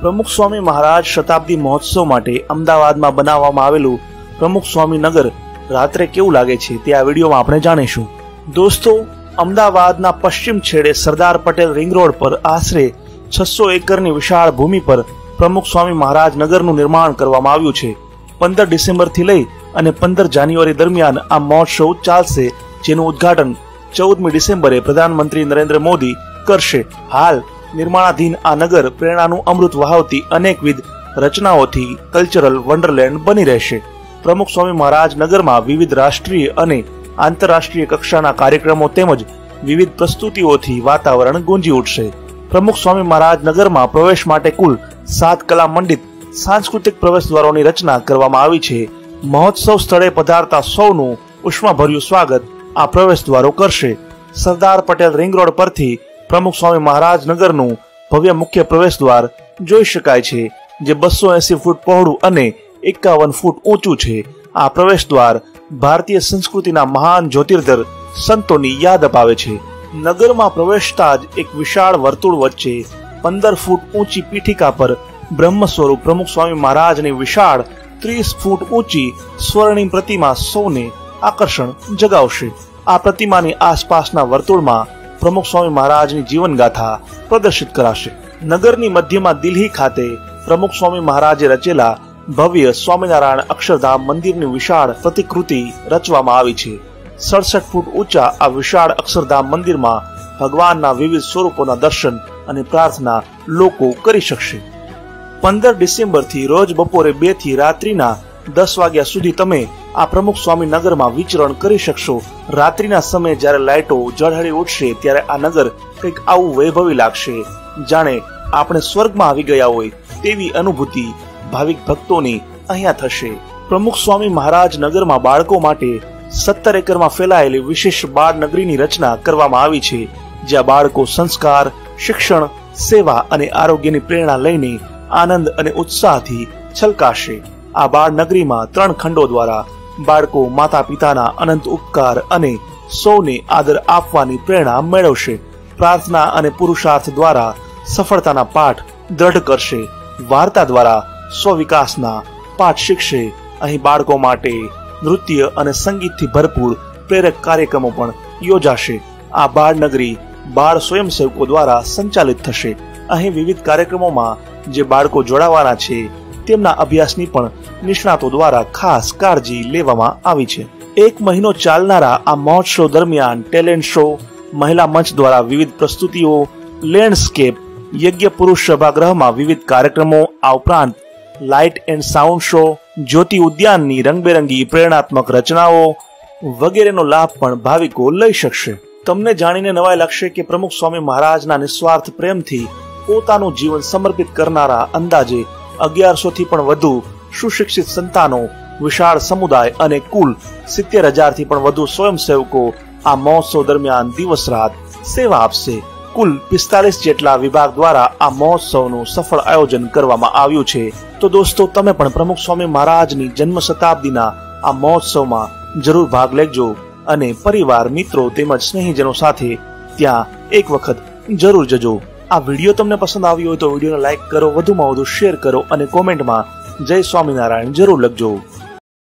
પ્રમુખ સ્વામી મહારાજ શતાબ્દી મહોત્સવ માટે અમદાવાદમાં બનાવવામાં આવેલું પ્રમુખ સ્વામી નગર રાત્રે કેવું લાગે છે તે આ વિડીયોમાં આપણે જાણીશું. દોસ્તો, અમદાવાદના પશ્ચિમ છેડે સરદાર પટેલ રિંગ રોડ પર આશરે છસો એકરની વિશાળ ભૂમિ પર પ્રમુખ સ્વામી મહારાજ નગરનું નિર્માણ કરવામાં આવ્યું છે. પંદર ડિસેમ્બરથી લઈ અને પંદર જાન્યુઆરી દરમિયાન આ મહોત્સવ ચાલશે, જેનું ઉદ્ઘાટન ચૌદમી ડિસેમ્બરે પ્રધાનમંત્રી નરેન્દ્ર મોદી કરશે. હાલ નિર્માણાધીન આ નગર પ્રેરણાનું અમૃત વહાવતી અનેકવિધ રચનાઓથી કલ્ચરલ વન્ડરલેન્ડ બની રહેશે. પ્રમુખ સ્વામી મહારાજ નગરમાં વિવિધ રાષ્ટ્રીય અને આંતરરાષ્ટ્રીય કક્ષાના કાર્યક્રમો તેમજ વિવિધ પ્રસ્તુતિઓથી વાતાવરણ ગુંજી ઉઠશે. પ્રમુખ સ્વામી મહારાજ નગરમાં પ્રવેશ માટે કુલ સાત કલા મંડિત સાંસ્કૃતિક પ્રવેશ દ્વારોની રચના કરવામાં આવી છે. મહોત્સવ સ્થળે પધારતા સૌનું ઉષ્માભર્યું સ્વાગત આ પ્રવેશ દ્વારો કરશે. સરદાર પટેલ રિંગ રોડ પરથી પ્રમુખ સ્વામી મહારાજ નગરનું ભવ્ય મુખ્ય પ્રવેશ દ્વાર જોઈ શકાય છે, જે બસો એસી ફૂટ પહોળું અને એકાવન ફૂટ ઊંચું છે. આ પ્રવેશ દ્વાર ભારતીય સંસ્કૃતિના મહાન જ્યોતિર્ધર સંતોની યાદ અપાવે છે. નગરમાં પ્રવેશતા જ એક વિશાળ વર્તુળ વચ્ચે પંદર ફૂટ ઊંચી પીઠિકા પર બ્રહ્મ સ્વરૂપ પ્રમુખ સ્વામી મહારાજની વિશાળ ત્રીસ ફૂટ ઊંચી સ્વર્ણિમ પ્રતિમા સૌને આકર્ષણ જગાવશે. આ પ્રતિમાની આસપાસના વર્તુળમાં પ્રમુખ સ્વામી મહારાજની જીવનગાથા પ્રદર્શિત કરાશે. નગરની મધ્યમાં દિલ્હી ખાતે પ્રમુખ સ્વામી મહારાજે રચેલા ભવ્ય સ્વામિનારાયણ અક્ષરધામ મંદિરની વિશાળ પ્રતિકૃતિ રચવામાં આવી છે. સડસઠ ફૂટ ઊંચા આ વિશાળ અક્ષરધામ મંદિરમાં ભગવાનના વિવિધ સ્વરૂપોના દર્શન અને પ્રાર્થના લોકો કરી શકશે. પંદર ડિસેમ્બરથી રોજ બપોરે બેથી રાત્રિના દસ વાગ્યા સુધી તમે આ પ્રમુખ સ્વામી નગરમાં વિચરણ કરી શકશો. રાત્રિના સમયે જ્યારે લાઇટો ઝળહળી ઉઠશે ત્યારે આ નગર કંઈક આવું વૈભવી લાગશે. જાણે આપણે સ્વર્ગમાં આવી ગયા હોય તેવી અનુભૂતિ ભાવિક ભક્તોની અહીંયા થશે. પ્રમુખ સ્વામી મહારાજ નગરમાં બાળકો માટે સત્તર એકરમાં ફેલાયેલી વિશેષ બાળ નગરીની રચના કરવામાં આવી છે, જ્યાં બાળકો સંસ્કાર, શિક્ષણ, સેવા અને આરોગ્યની પ્રેરણા લઈને આનંદ અને ઉત્સાહથી છલકાશે. આ બાળ નગરીમાં ત્રણ ખંડો દ્વારા બાળકો માતા પિતાના અનંત ઉપકાર અને સૌને આદર આપવાની પ્રેરણા મેળવશે. પ્રાર્થના અને પુરુષાર્થ દ્વારા સફળતાના પાઠ દ્રઢ કરશે. વાર્તા દ્વારા સ્વવિકાસના પાઠ શીખશે. અહીં બાળકો માટે નૃત્ય અને સંગીતથી ભરપૂર પ્રેરક કાર્યક્રમો પણ યોજાશે. આ બાળ નગરી બાળ સ્વયંસેવકો દ્વારા સંચાલિત થશે. અહીં વિવિધ કાર્યક્રમોમાં જે બાળકો જોડાવાના છે તેમના અભ્યાસની પણ નિષ્ણાતો દ્વારા ખાસ કાળજી લેવામાં આવી છે. એક મહિનો ચાલનારા આ મહોત્સવ દરમિયાન ટેલેન્ટ શો, મહિલા મંચ દ્વારા વિવિધ પ્રસ્તુતિઓ, લેન્ડસ્કેપ, યજ્ઞ પુરુષ સભાગૃહમાં વિવિધ કાર્યક્રમો, આ ઉપરાંત લાઇટ એન્ડ સાઉન્ડ શો, જ્યોતિ ઉદ્યાનની રંગબેરંગી પ્રેરણાત્મક રચનાઓ વગેરેનો લાભ પણ ભાવિકો લઈ શકશે. તમને જાણીને નવાઈ લાગશે કે પ્રમુખ સ્વામી મહારાજના નિસ્વાર્થ પ્રેમથી પોતાનું જીવન સમર્પિત કરનારા અંદાજે અગિયારસો થી પણ વધુ સુશિક્ષિત સંતાનો, વિશાળ સમુદાય અને કુલ સિત્તેર હજારથી પણ વધુ સ્વયંસેવકો આ મહોત્સવ દરમિયાન દિવસ રાત સેવા આપશે. કુલ પિસ્તાલીસ જેટલા વિભાગ દ્વારા આ મહોત્સવનું સફળ આયોજન કરવામાં આવ્યું છે. તો દોસ્તો, તમે પણ પ્રમુખ સ્વામી મહારાજની જન્મ શતાબ્દીના આ મહોત્સવમાં જરૂર ભાગ લેજો અને પરિવાર, મિત્રો તેમજ સ્નેહીજનો સાથે ત્યાં એક વખત જરૂર જજો. આ વીડિયો તમને પસંદ આવ્યો હોય તો વિડીયોને લાઈક કરો, વધુમાં વધુ શેર કરો અને કોમેન્ટમાં જય સ્વામિનારાયણ જરૂર લખજો.